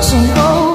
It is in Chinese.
身后